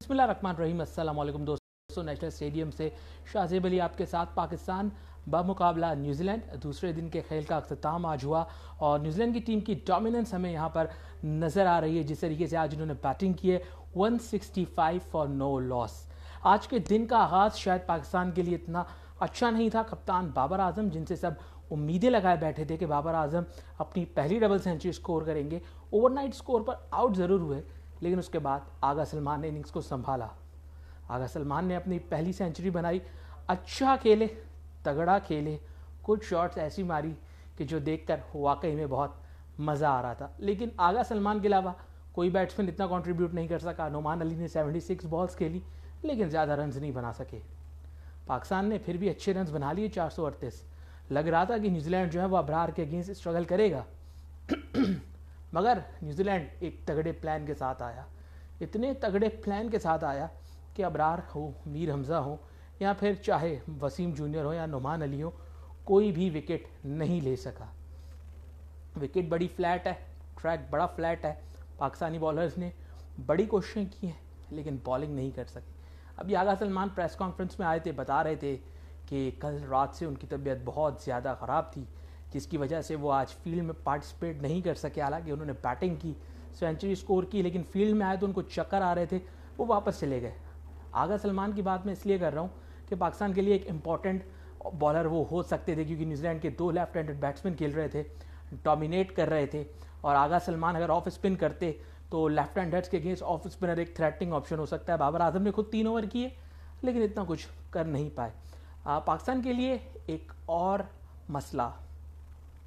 रहीम अस्सलाम दोस्तों, national stadium से शाहजेब अली आपके साथ पाकिस्तान बमुकाबला न्यूजीलैंड। दूसरे दिन के खेल का अख्ताम आज हुआ और न्यूजीलैंड की टीम की डोमिनेंस हमें यहाँ पर नज़र आ रही है, जिस तरीके से आज इन्होंने बैटिंग की है 165 फॉर नो लॉस आज के दिन का आगाज़ शायद पाकिस्तान के लिए इतना अच्छा नहीं था। कप्तान बाबर आज़म, जिनसे सब उम्मीदें लगाए बैठे थे कि बाबर आज़म अपनी पहली डबल सेंचुरी स्कोर करेंगे ओवरनाइट स्कोर पर आउट ज़रूर हुए। लेकिन उसके बाद आगा सलमान ने इनिंग्स को संभाला। आगा सलमान ने अपनी पहली सेंचुरी बनाई। अच्छा खेले, तगड़ा खेले, कुछ शॉट्स ऐसी मारी कि जो देखकर वाकई में बहुत मज़ा आ रहा था। लेकिन आगा सलमान के अलावा कोई बैट्समैन इतना कंट्रीब्यूट नहीं कर सका। नुमान अली ने 76 बॉल्स खेली, लेकिन ज़्यादा रन नहीं बना सके। पाकिस्तान ने फिर भी अच्छे रन बना लिए चार सौ अड़तीस। लग रहा था कि न्यूजीलैंड जो है वो अबरार के अगेंस्ट स्ट्रगल करेगा। मगर न्यूजीलैंड एक तगड़े प्लान के साथ आया। इतने तगड़े प्लान के साथ आया कि अबरार हो, मीर हमज़ा हो, या फिर चाहे वसीम जूनियर हो या नुमान अली हो, कोई भी विकेट नहीं ले सका। विकेट बड़ी फ्लैट है ट्रैक बड़ा फ्लैट है। पाकिस्तानी बॉलर्स ने बड़ी कोशिशें की हैं, लेकिन बॉलिंग नहीं कर सके। अभी आगा सलमान प्रेस कॉन्फ्रेंस में आए थे, बता रहे थे कि कल रात से उनकी तबीयत बहुत ज़्यादा ख़राब थी। जिसकी वजह से वो आज फ़ील्ड में पार्टिसिपेट नहीं कर सके। हालाँकि उन्होंने बैटिंग की, सेंचुरी स्कोर की, लेकिन फ़ील्ड में आए तो उनको चक्कर आ रहे थे, वो वापस चले गए। आगा सलमान की बात मैं इसलिए कर रहा हूँ कि पाकिस्तान के लिए एक इंपॉर्टेंट बॉलर वो हो सकते थे, क्योंकि न्यूजीलैंड के दो लेफ़्ट हैंडेड बैट्समैन खेल रहे थे डोमिनेट कर रहे थे, और आगा सलमान अगर ऑफ़ स्पिन करते तो लेफ़्ट हैंडर्स के अगेंस्ट ऑफ़ स्पिनर एक थ्रेटिंग ऑप्शन हो सकता है। बाबर आज़म ने खुद तीन ओवर किए, लेकिन इतना कुछ कर नहीं पाए। पाकिस्तान के लिए एक और मसला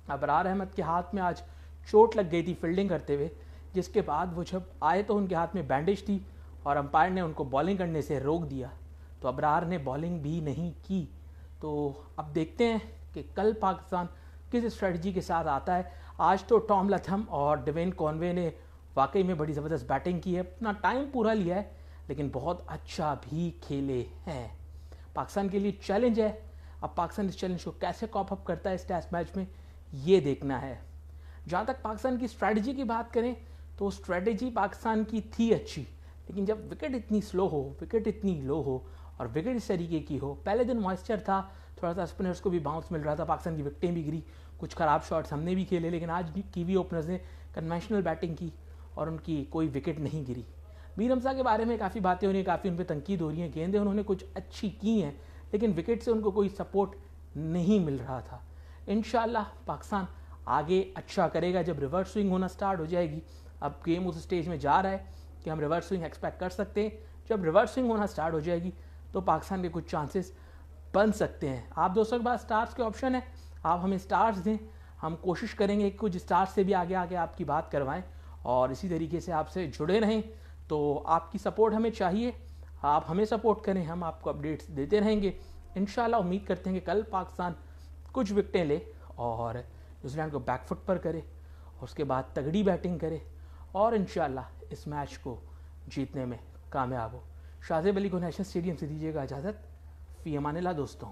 अबरार अहमद के हाथ में आज चोट लग गई थी फील्डिंग करते हुए, जिसके बाद वो जब आए तो उनके हाथ में बैंडेज थी और अंपायर ने उनको बॉलिंग करने से रोक दिया। तो अबरार ने बॉलिंग भी नहीं की। तो अब देखते हैं कि कल पाकिस्तान किस स्ट्रेटजी के साथ आता है। आज तो टॉम लथम और डिवेन कॉनवे ने वाकई में बड़ी ज़बरदस्त बैटिंग की है। अपना टाइम पूरा लिया है, लेकिन बहुत अच्छा भी खेले हैं। पाकिस्तान के लिए चैलेंज है। अब पाकिस्तान इस चैलेंज को कैसे कॉप अप करता है इस टेस्ट मैच में? ये देखना है। जहाँ तक पाकिस्तान की स्ट्रैटेजी की बात करें तो स्ट्रैटेजी पाकिस्तान की थी अच्छी, लेकिन जब विकेट इतनी स्लो हो विकेट इतनी लो हो, और विकेट इस तरीके की हो, पहले दिन मॉइस्चर था थोड़ा सा स्पिनर्स को भी बाउंस मिल रहा था, पाकिस्तान की विकटें भी गिरी, कुछ ख़राब शॉट्स हमने भी खेले, लेकिन आज भी कीवी ओपनर्स ने कन्वेंशनल बैटिंग की, और उनकी कोई विकेट नहीं गिरी। मीर हमसा के बारे में काफ़ी बातें हो रही हैं, काफ़ी उन पर तनकीद हो रही हैं, गेंदें उन्होंने कुछ अच्छी की हैं, लेकिन विकेट से उनको कोई सपोर्ट नहीं मिल रहा था। इन पाकिस्तान आगे अच्छा करेगा जब रिवर्स स्विंग होना स्टार्ट हो जाएगी। अब गेम उस स्टेज में जा रहा है कि हम रिवर्स स्विंग एक्सपेक्ट कर सकते हैं। जब रिवर्स स्विंग होना स्टार्ट हो जाएगी तो पाकिस्तान के कुछ चांसेस बन सकते हैं। आप दोस्तों के पास स्टार्स के ऑप्शन है। आप हमें स्टार्स दें। हम कोशिश करेंगे कि कुछ स्टार्स से भी आगे आगे आपकी बात करवाएँ और इसी तरीके से आपसे जुड़े रहें। तो आपकी सपोर्ट हमें चाहिए। आप हमें सपोर्ट करें। हम आपको अपडेट्स देते रहेंगे। इन उम्मीद करते हैं कि कल पाकिस्तान कुछ विकटें ले और न्यूजीलैंड को बैकफुट पर करे और उसके बाद तगड़ी बैटिंग करे और इन इस मैच को जीतने में कामयाब हो। शाहजेब अली को नेशनल स्टेडियम से दीजिएगा इजाज़त। फ़ी अमान दोस्तों।